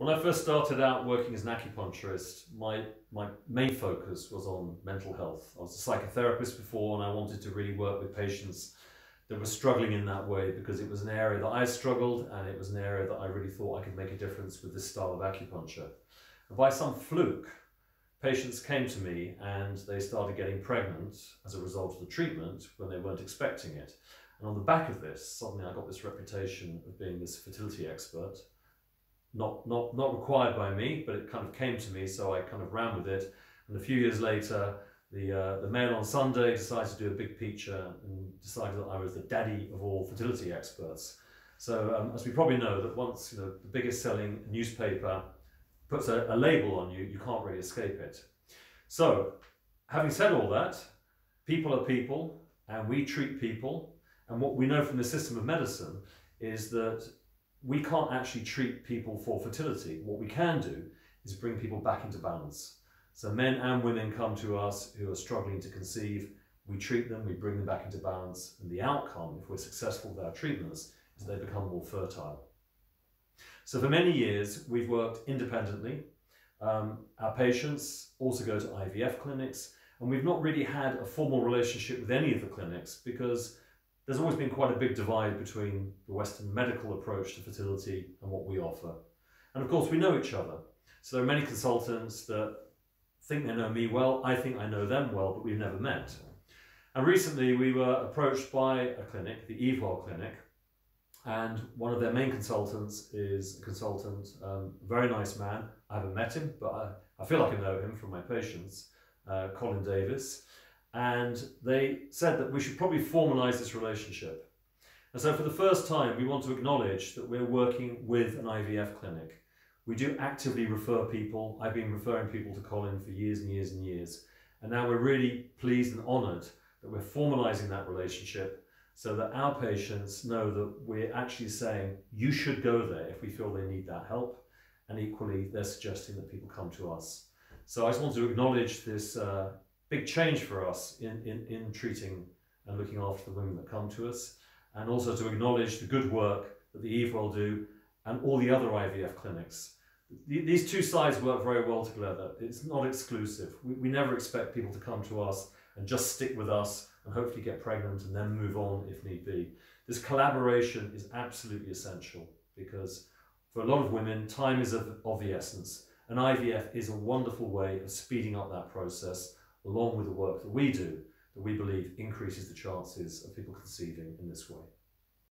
When I first started out working as an acupuncturist, my, my main focus was on mental health. I was a psychotherapist before and I wanted to really work with patients that were struggling in that way because it was an area that I struggled and it was an area that I really thought I could make a difference with this style of acupuncture. And by some fluke, patients came to me and they started getting pregnant as a result of the treatment when they weren't expecting it. And on the back of this, suddenly I got this reputation of being this fertility expert not, not, not required by me, but it kind of came to me, so I kind of ran with it. And a few years later, the, uh, the Mail on Sunday decided to do a big feature and decided that I was the daddy of all fertility experts. So um, as we probably know, that once you know, the biggest selling newspaper puts a, a label on you, you can't really escape it. So having said all that, people are people and we treat people. And what we know from the system of medicine is that we can't actually treat people for fertility. What we can do is bring people back into balance. So men and women come to us who are struggling to conceive. We treat them, we bring them back into balance, and the outcome, if we're successful with our treatments, is they become more fertile. So for many years, we've worked independently. Um, our patients also go to IVF clinics, and we've not really had a formal relationship with any of the clinics because there's always been quite a big divide between the Western medical approach to fertility and what we offer. And of course, we know each other. So there are many consultants that think they know me well, I think I know them well, but we've never met. And recently we were approached by a clinic, the Evewell Clinic, and one of their main consultants is a consultant, um, very nice man. I haven't met him, but I, I feel like I know him from my patients, uh, Colin Davis and they said that we should probably formalize this relationship. And so for the first time, we want to acknowledge that we're working with an IVF clinic. We do actively refer people. I've been referring people to Colin for years and years and years. And now we're really pleased and honored that we're formalizing that relationship so that our patients know that we're actually saying you should go there if we feel they need that help. And equally, they're suggesting that people come to us. So I just want to acknowledge this uh, big change for us in, in, in treating and looking after the women that come to us, and also to acknowledge the good work that the Evewell do and all the other IVF clinics. These two sides work very well together. It's not exclusive. We, we never expect people to come to us and just stick with us and hopefully get pregnant and then move on if need be. This collaboration is absolutely essential because for a lot of women, time is of, of the essence. And IVF is a wonderful way of speeding up that process along with the work that we do, that we believe increases the chances of people conceiving in this way.